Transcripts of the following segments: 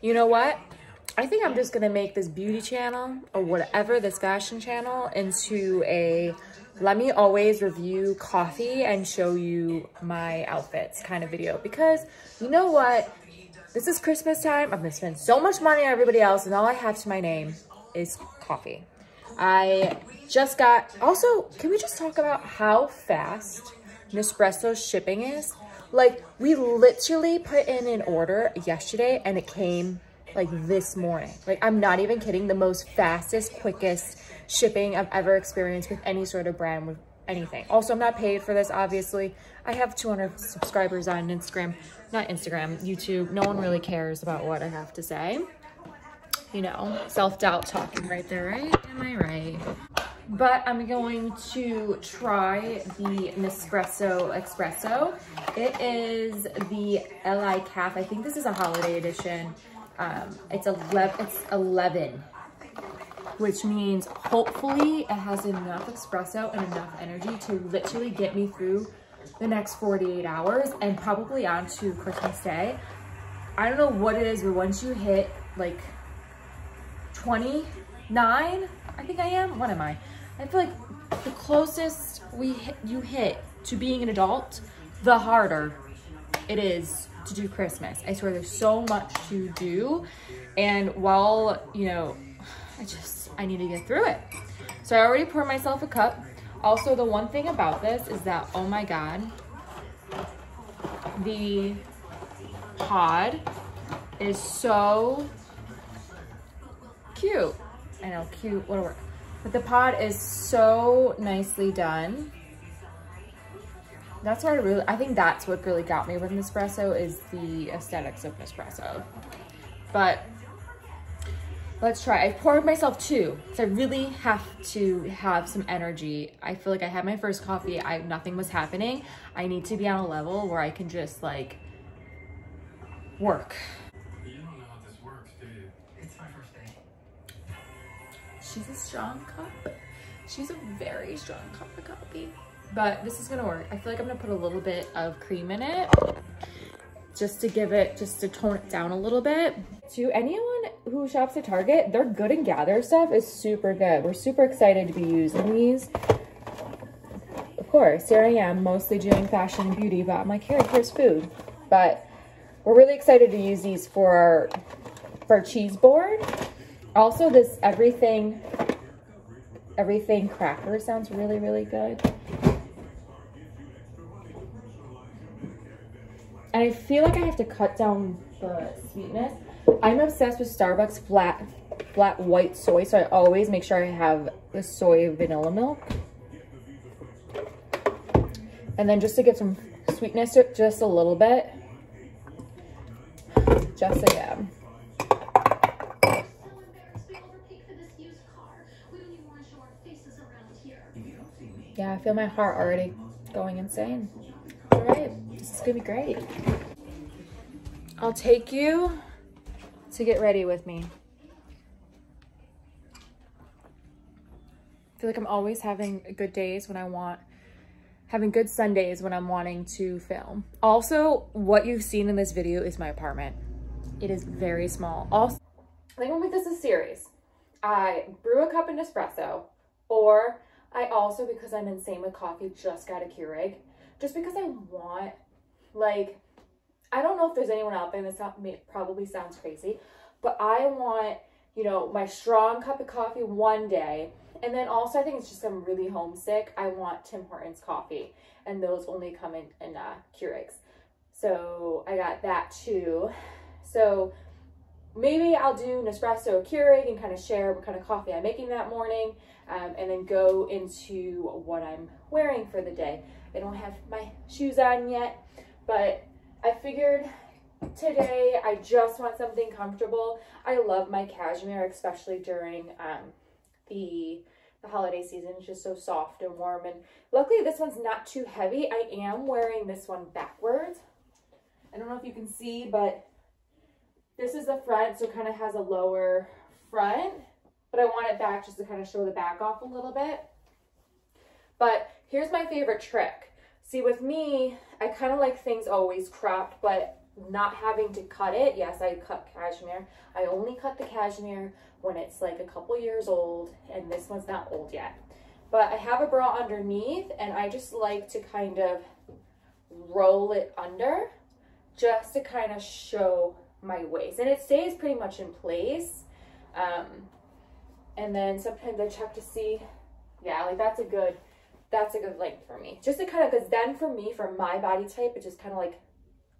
you know what? I think I'm just gonna make this beauty channel or whatever, this fashion channel into a let me always review coffee and show you my outfits kind of video because you know what? This is Christmas time. I'm gonna spend so much money on everybody else and all I have to my name is coffee. I just got, also, can we just talk about how fast Nespresso's shipping is? Like, we literally put in an order yesterday and it came like this morning. Like, I'm not even kidding. The most fastest, quickest shipping I've ever experienced with any sort of brand with anything. Also, I'm not paid for this, obviously. I have 200 subscribers on Instagram, not Instagram, YouTube. No one really cares about what I have to say. You know, self-doubt talking right there, right? Am I right? But I'm going to try the Nespresso Espresso. It is the Li Calf. I think this is a holiday edition. Um, it's 11, it's 11, which means hopefully it has enough espresso and enough energy to literally get me through the next 48 hours and probably on to Christmas Day. I don't know what it is, but once you hit like 29, I think I am. What am I? I feel like the closest we hit, you hit to being an adult, the harder it is to do Christmas. I swear there's so much to do. And while, you know, I just, I need to get through it. So I already poured myself a cup. Also, the one thing about this is that, oh my God, the pod is so cute. I know, cute, what a word. But the pod is so nicely done. That's what I really, I think that's what really got me with Nespresso is the aesthetics of Nespresso. But let's try. I poured myself two because I really have to have some energy. I feel like I had my first coffee. I nothing was happening. I need to be on a level where I can just like work. She's a strong cup. She's a very strong cup of coffee. But this is gonna work. I feel like I'm gonna put a little bit of cream in it just to give it, just to tone it down a little bit. To anyone who shops at Target, their Good and Gather stuff is super good. We're super excited to be using these. Of course, here I am mostly doing fashion and beauty, but I'm like, here, here's food. But we're really excited to use these for our, for our cheese board. Also, this everything, everything cracker sounds really, really good. And I feel like I have to cut down the sweetness. I'm obsessed with Starbucks flat, flat white soy, so I always make sure I have the soy vanilla milk. And then just to get some sweetness, just a little bit. Just again. Yeah, I feel my heart already going insane. All right, this is gonna be great. I'll take you to get ready with me. I feel like I'm always having good days when I want, having good Sundays when I'm wanting to film. Also, what you've seen in this video is my apartment. It is very small. Also, I think I'll make this a series. I brew a cup of Nespresso, or I also, because I'm insane with coffee, just got a Keurig. Just because I want, like, I don't know if there's anyone out there sound, probably sounds crazy, but I want, you know, my strong cup of coffee one day. And then also, I think it's just I'm really homesick. I want Tim Hortons coffee, and those only come in, in uh, Keurigs. So I got that too. So maybe I'll do Nespresso Keurig and kind of share what kind of coffee I'm making that morning um, and then go into what I'm wearing for the day. I don't have my shoes on yet, but I figured today I just want something comfortable. I love my cashmere, especially during um, the the holiday season. It's just so soft and warm. And luckily this one's not too heavy. I am wearing this one backwards. I don't know if you can see, but this is the front, so it kind of has a lower front, but I want it back just to kind of show the back off a little bit. But here's my favorite trick. See, with me, I kind of like things always cropped, but not having to cut it. Yes, I cut cashmere. I only cut the cashmere when it's like a couple years old and this one's not old yet. But I have a bra underneath and I just like to kind of roll it under just to kind of show my waist. And it stays pretty much in place. Um, and then sometimes I check to see, yeah, like that's a good, that's a good length for me. Just to kind of, because then for me, for my body type, it just kind of like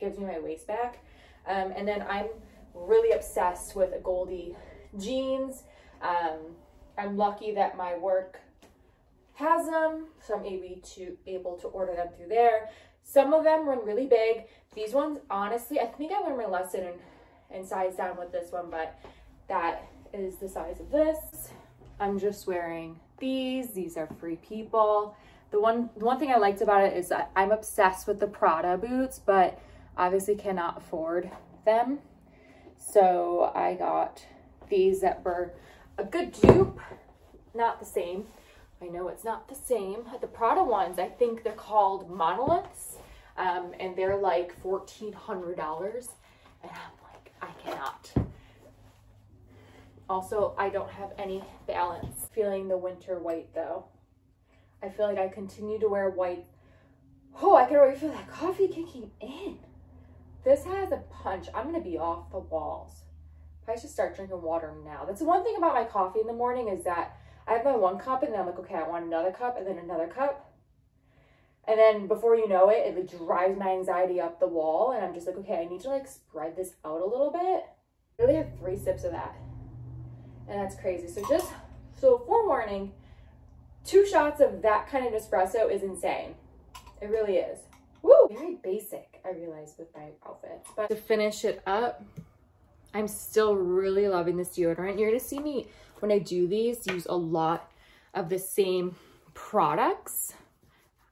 gives me my waist back. Um, and then I'm really obsessed with Goldie jeans. Um, I'm lucky that my work has them, so I'm able to able to order them through there. Some of them run really big. These ones, honestly, I think I learned my lesson and, and size down with this one, but that is the size of this. I'm just wearing these. These are free people. The one, the one thing I liked about it is that I'm obsessed with the Prada boots, but obviously cannot afford them. So I got these that were a good dupe, not the same. I know it's not the same. The Prada ones, I think they're called monoliths, um, and they're like $1,400. And I'm like, I cannot. Also, I don't have any balance. Feeling the winter white though. I feel like I continue to wear white. Oh, I can already feel that coffee kicking in. This has a punch. I'm gonna be off the walls. I should start drinking water now. That's the one thing about my coffee in the morning is that I have my one cup and then I'm like, okay, I want another cup and then another cup. And then before you know it, it like drives my anxiety up the wall. And I'm just like, okay, I need to like spread this out a little bit. I really have three sips of that. And that's crazy. So just, so forewarning, two shots of that kind of espresso is insane. It really is. Woo! Very basic, I realize, with my outfits. But to finish it up, I'm still really loving this deodorant. You're gonna see me, when I do these, use a lot of the same products.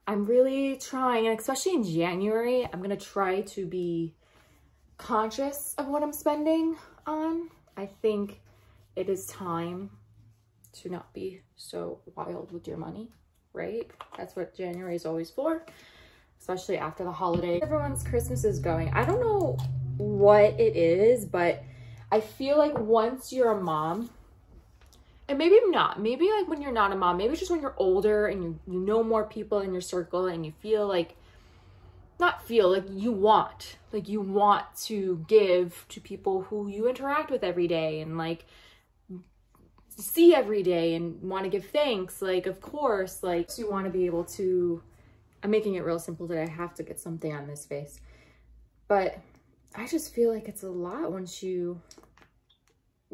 I'm really trying, and especially in January, I'm gonna try to be conscious of what I'm spending on. I think it is time to not be so wild with your money, right? That's what January is always for, especially after the holiday. Everyone's Christmas is going. I don't know what it is, but I feel like once you're a mom, and maybe not, maybe like when you're not a mom, maybe just when you're older and you, you know more people in your circle and you feel like, not feel like you want, like you want to give to people who you interact with every day and like see every day and want to give thanks. Like, of course, like you want to be able to, I'm making it real simple today. I have to get something on this face, but I just feel like it's a lot once you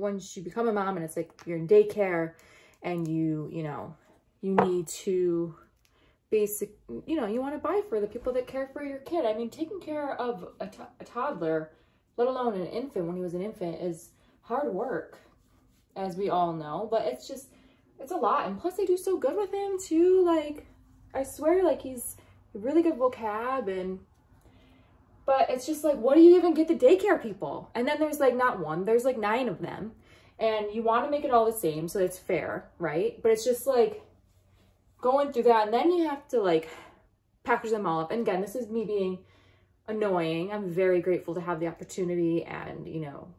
once you become a mom and it's like you're in daycare and you, you know, you need to basic, you know, you want to buy for the people that care for your kid. I mean, taking care of a, toddler, let alone an infant when he was an infant is hard work, as we all know, but it's just, it's a lot. And plus they do so good with him too. Like, I swear, like he's really good vocab and but it's just like, what do you even get the daycare people? And then there's like not one, there's like nine of them. And you want to make it all the same so it's fair, right? But it's just like going through that. And then you have to like package them all up. And again, this is me being annoying. I'm very grateful to have the opportunity and, you know,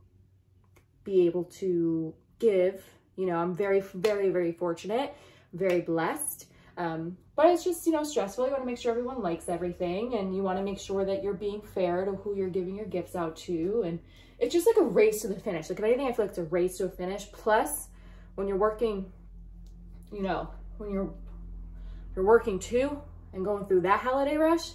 be able to give. You know, I'm very, very, very fortunate, very blessed. Um, but it's just, you know, stressful. You want to make sure everyone likes everything and you want to make sure that you're being fair to who you're giving your gifts out to. And it's just like a race to the finish. Like if anything, I feel like it's a race to a finish. Plus, when you're working, you know, when you're you're working too and going through that holiday rush,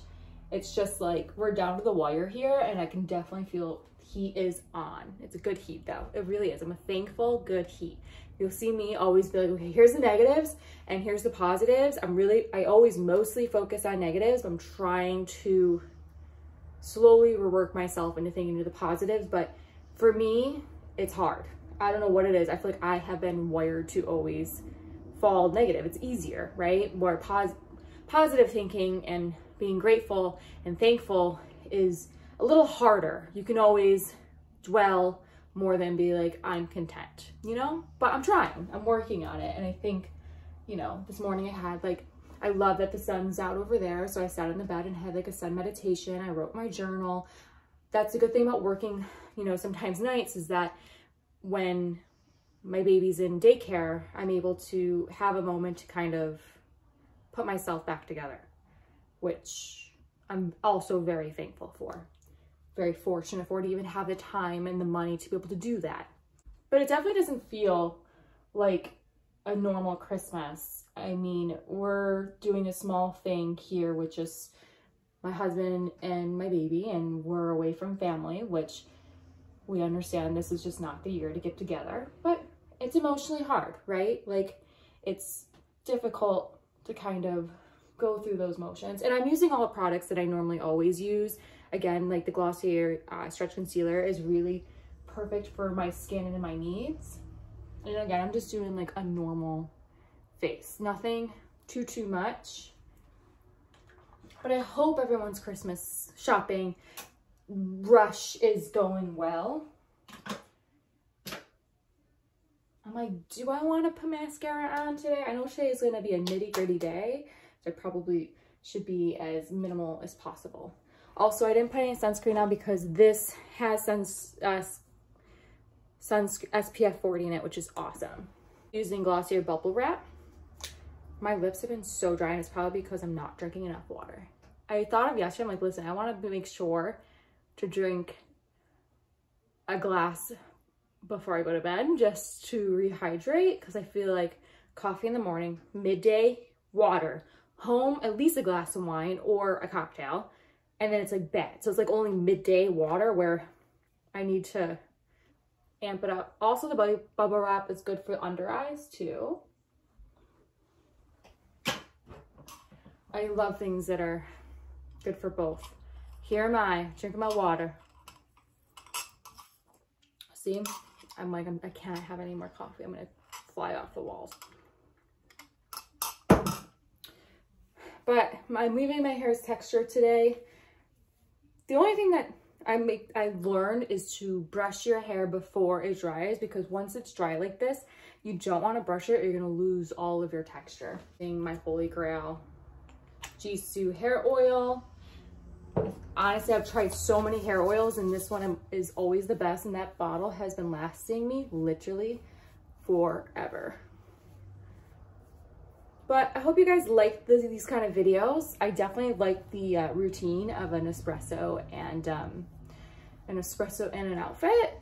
it's just like we're down to the wire here and I can definitely feel heat is on. It's a good heat though. It really is. I'm a thankful good heat. You'll see me always be like, okay, here's the negatives and here's the positives. I'm really, I always mostly focus on negatives. I'm trying to slowly rework myself into thinking of the positives. But for me, it's hard. I don't know what it is. I feel like I have been wired to always fall negative. It's easier, right? Where pos positive thinking and being grateful and thankful is a little harder. You can always dwell more than be like, I'm content, you know? But I'm trying, I'm working on it. And I think, you know, this morning I had like, I love that the sun's out over there. So I sat in the bed and had like a sun meditation. I wrote my journal. that's a good thing about working, you know, sometimes nights is that when my baby's in daycare, I'm able to have a moment to kind of put myself back together, which I'm also very thankful for. Very fortunate for to even have the time and the money to be able to do that. But it definitely doesn't feel like a normal Christmas. I mean, we're doing a small thing here with just my husband and my baby, and we're away from family, which we understand this is just not the year to get together, but it's emotionally hard, right? Like, it's difficult to kind of go through those motions. And I'm using all the products that I normally always use. Again, like the Glossier uh, Stretch Concealer is really perfect for my skin and my needs. And again, I'm just doing like a normal face. Nothing too, too much. But I hope everyone's Christmas shopping rush is going well. I'm like, do I want to put mascara on today? I know today is going to be a nitty gritty day. So I probably should be as minimal as possible. Also, I didn't put any sunscreen on because this has suns, uh, suns SPF 40 in it, which is awesome. Using Glossier Bubble Wrap. My lips have been so dry and it's probably because I'm not drinking enough water. I thought of yesterday, I'm like, listen, I want to make sure to drink a glass before I go to bed just to rehydrate because I feel like coffee in the morning, midday, water, home, at least a glass of wine or a cocktail, and then it's like bed. So it's like only midday water where I need to amp it up. Also, the bubble wrap is good for under eyes too. I love things that are good for both. Here am I, drinking my water. See, I'm like, I'm, I can't have any more coffee. I'm gonna fly off the walls. But I'm leaving my hair's texture today. The only thing that I make I learned is to brush your hair before it dries because once it's dry like this, you don't want to brush it or you're gonna lose all of your texture. My holy grail Gisou hair oil. Honestly, I've tried so many hair oils and this one is always the best and that bottle has been lasting me literally forever. But I hope you guys like these kind of videos. I definitely like the uh, routine of an espresso and um, an espresso and an outfit.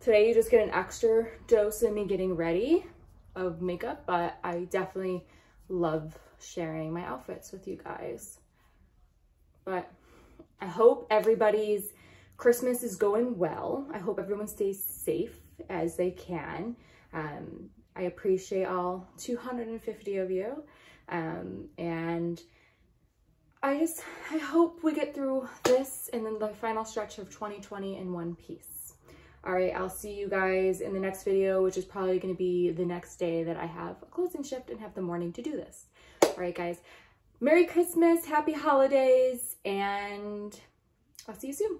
Today you just get an extra dose of me getting ready of makeup, but I definitely love sharing my outfits with you guys. But I hope everybody's Christmas is going well. I hope everyone stays safe as they can. Um, I appreciate all 250 of you. Um, and I just, I hope we get through this and then the final stretch of 2020 in one piece. All right, I'll see you guys in the next video, which is probably going to be the next day that I have a closing shift and have the morning to do this. All right, guys. Merry Christmas, Happy Holidays, and I'll see you soon.